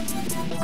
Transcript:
Thank